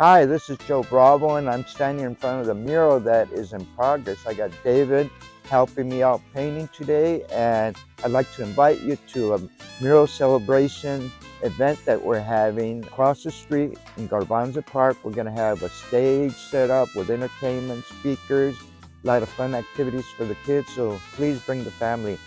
Hi, this is Joe Bravo, and I'm standing in front of the mural that is in progress. I got David helping me out painting today, and I'd like to invite you to a mural celebration event that we're having across the street in Garvanza Park. We're going to have a stage set up with entertainment, speakers, a lot of fun activities for the kids, so please bring the family.